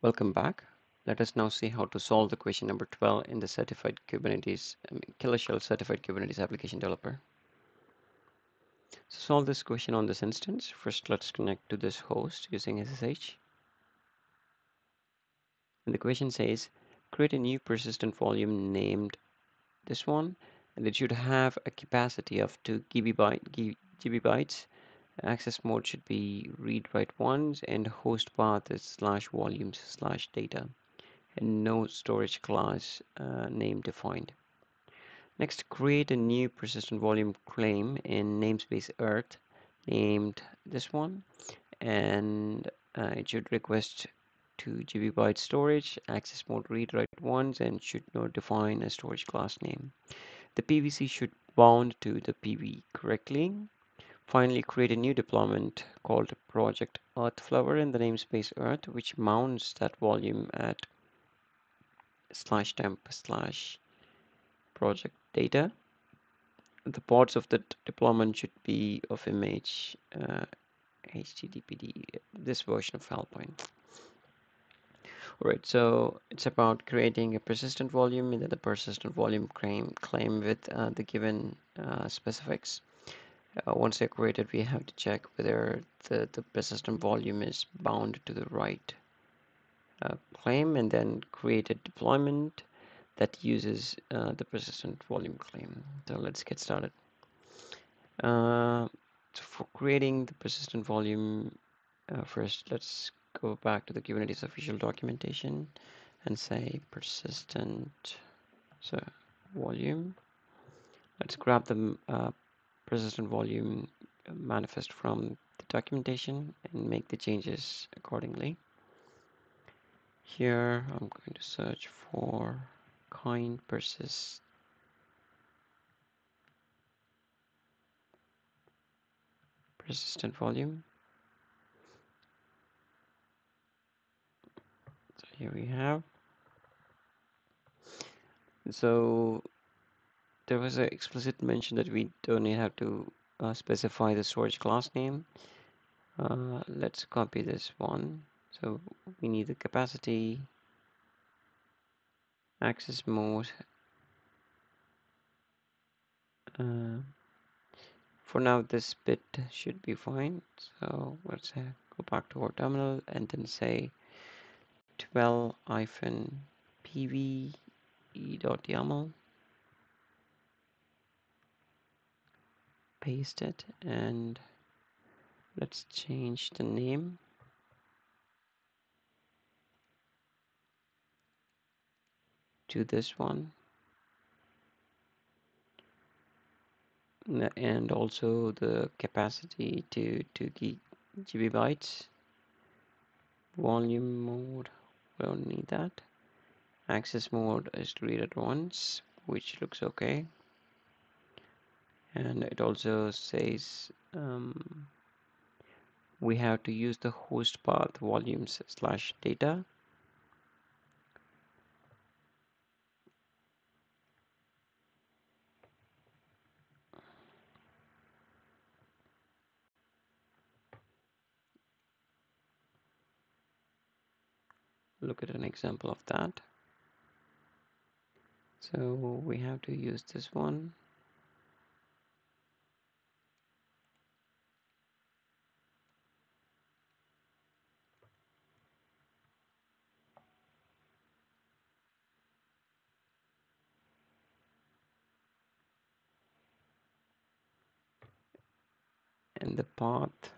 Welcome back. Let us now see how to solve the question number 12 in the certified Kubernetes, I mean, Killer Shell certified Kubernetes application developer. So solve this question on this instance. First, let's connect to this host using SSH. And the question says, create a new persistent volume named this one, and it should have a capacity of 2 GB, byte, GB bytes. Access mode should be read write once, and host path is slash volumes slash data, and no storage class uh, name defined. Next, create a new persistent volume claim in namespace earth named this one, and uh, it should request 2 GB byte storage, access mode read write once, and should not define a storage class name. The PVC should bound to the PV correctly. Finally, create a new deployment called project earthflower in the namespace earth, which mounts that volume at slash temp slash project data. The pods of the deployment should be of image uh, HTTPD, this version of Alpine. All right, so it's about creating a persistent volume and then the persistent volume claim, claim with uh, the given uh, specifics. Uh, once they're created, we have to check whether the, the persistent volume is bound to the right uh, claim and then create a deployment that uses uh, the persistent volume claim. So let's get started. Uh, so for creating the persistent volume, uh, first let's go back to the Kubernetes official documentation and say persistent so volume. Let's grab the uh, persistent volume manifest from the documentation and make the changes accordingly. Here I'm going to search for kind persist. Persistent volume. So here we have. So there was an explicit mention that we don't have to uh, specify the storage class name. Uh, let's copy this one. So we need the capacity access mode. Uh, for now this bit should be fine. So let's uh, go back to our terminal and then say 12 paste it and let's change the name. To this one. And also the capacity to 2 GB bytes volume mode we don't need that. Access mode is read at once which looks okay and it also says um, we have to use the host path volumes slash data. Look at an example of that. So we have to use this one and the path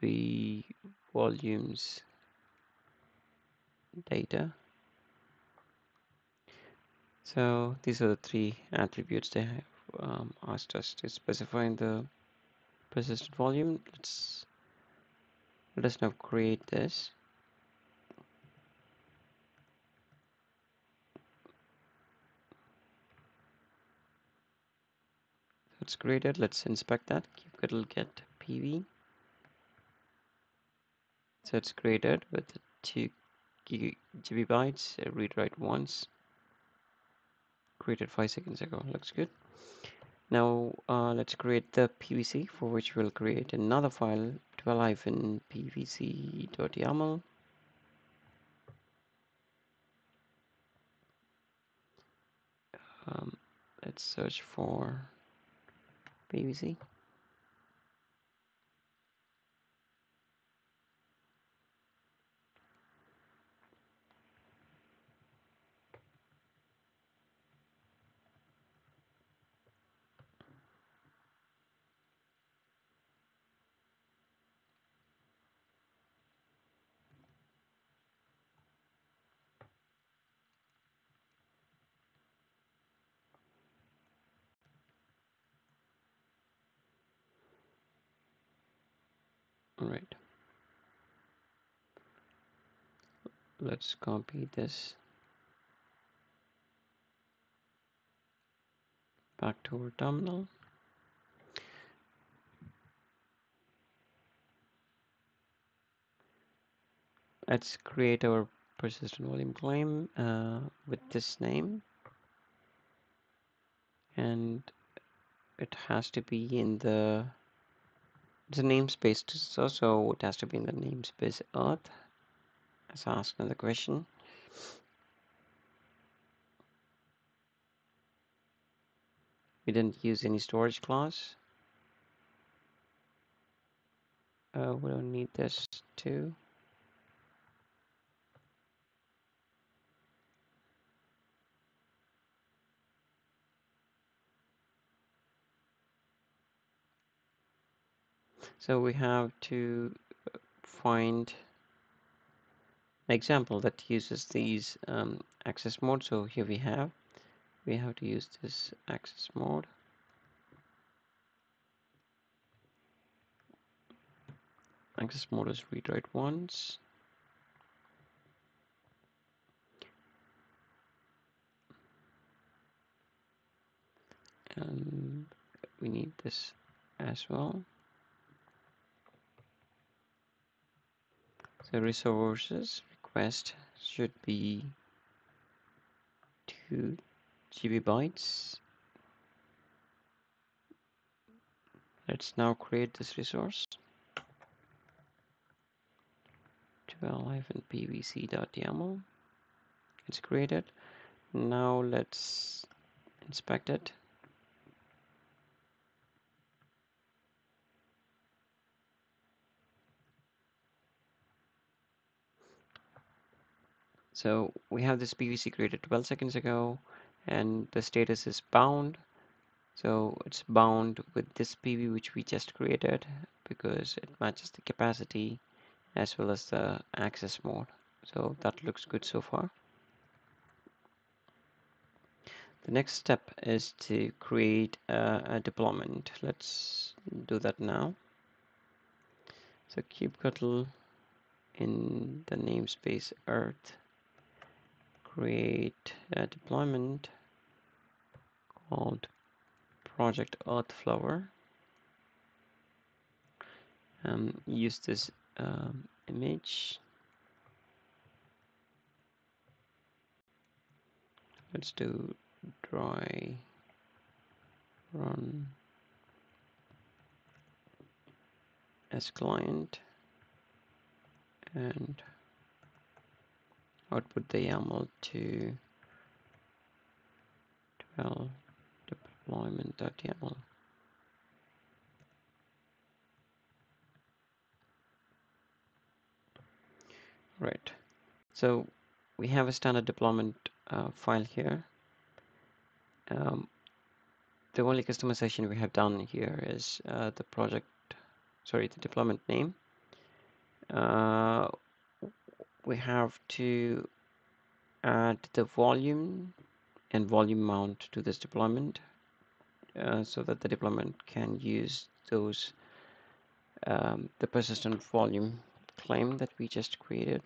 be volumes data. So these are the three attributes they have um, asked us to specify in the persistent volume. Let's let us now create this. It's created let's inspect that. Kubectl get pv so it's created with 2 gigabytes read write once. Created 5 seconds ago looks good. Now uh, let's create the PVC for which we'll create another file 12-pvc.yaml um, let's search for PVC All right. Let's copy this back to our terminal. Let's create our persistent volume claim uh, with this name. And it has to be in the it's a namespace so so it has to be in the namespace earth let's ask another question. We didn't use any storage class uh, we don't need this too so we have to find an example that uses these um, access mode so here we have we have to use this access mode. Access mode is read write once. And we need this as well so resources request should be 2 GB bytes. Let's now create this resource. 12-pvc.yaml it's created. Now let's inspect it so we have this PVC created 12 seconds ago and the status is bound. So it's bound with this PV which we just created because it matches the capacity as well as the access mode. So that looks good so far. The next step is to create a, a deployment. Let's do that now. So kubectl in the namespace earth create a deployment called project earth flower um, use this um, image. Let's do dry run as client and output the YAML to 12 deployment.yaml Right. So we have a standard deployment uh, file here. Um, the only customization we have done here is uh, the project, sorry, the deployment name. Uh, we have to add the volume and volume mount to this deployment uh, so that the deployment can use those um, the persistent volume claim that we just created.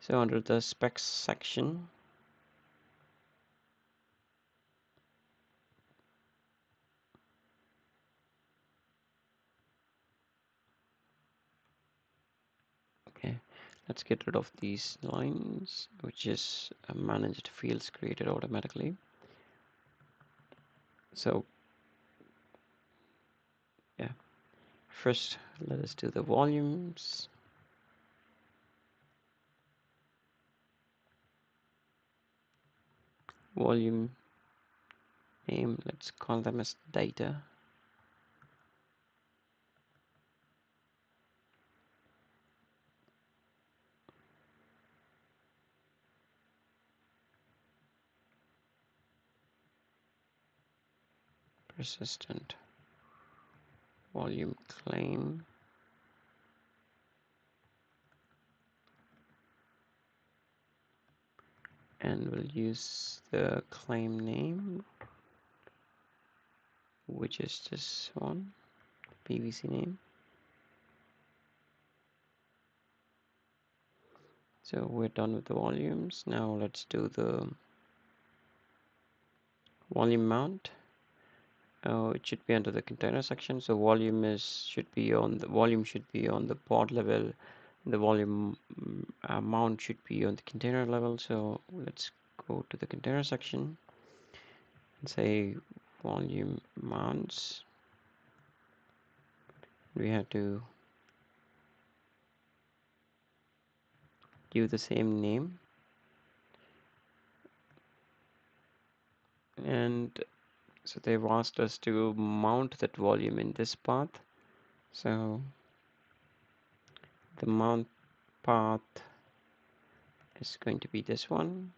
So under the specs section, let's get rid of these lines which is uh, managed fields created automatically. So yeah. First let us do the volumes. Volume name let's call them as data. Persistent volume claim. And we'll use the claim name which is this one PVC name. So we're done with the volumes. Now let's do the volume mount oh it should be under the container section. So volume is should be on the volume should be on the pod level. The volume mm, amount should be on the container level. So let's go to the container section and say volume mounts we have to give the same name. And so they've asked us to mount that volume in this path. So the mount path is going to be this one.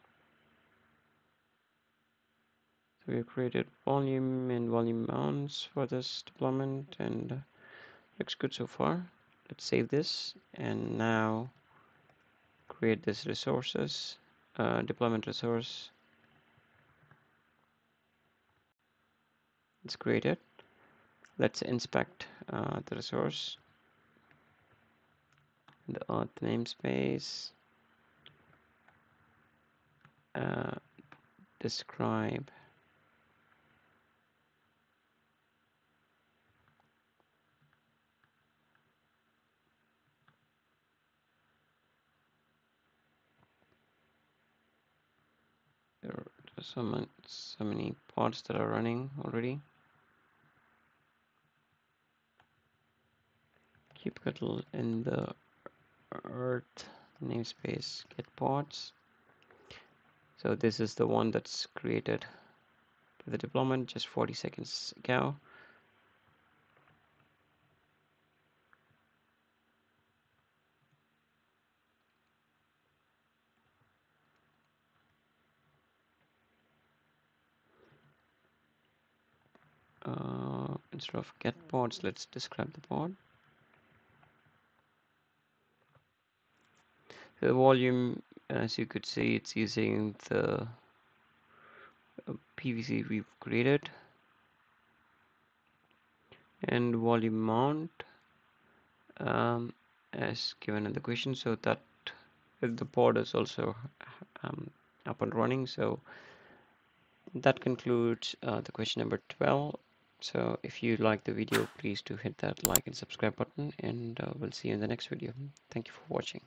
So we have created volume and volume mounts for this deployment and looks good so far. Let's save this and now create this resources uh, deployment resource it's created. Let's inspect uh, the resource. The earth namespace. Uh, describe. There are so many, so many pods that are running already kubectl in the earth namespace get pods. So this is the one that's created for the deployment just 40 seconds ago. Uh, instead of get pods let's describe the pod the volume as you could see it's using the uh, PVC we've created. And volume mount um, as given in the question so that the pod is also um, up and running. So that concludes uh, the question number 12 so if you like the video please do hit that like and subscribe button and uh, we'll see you in the next video. Thank you for watching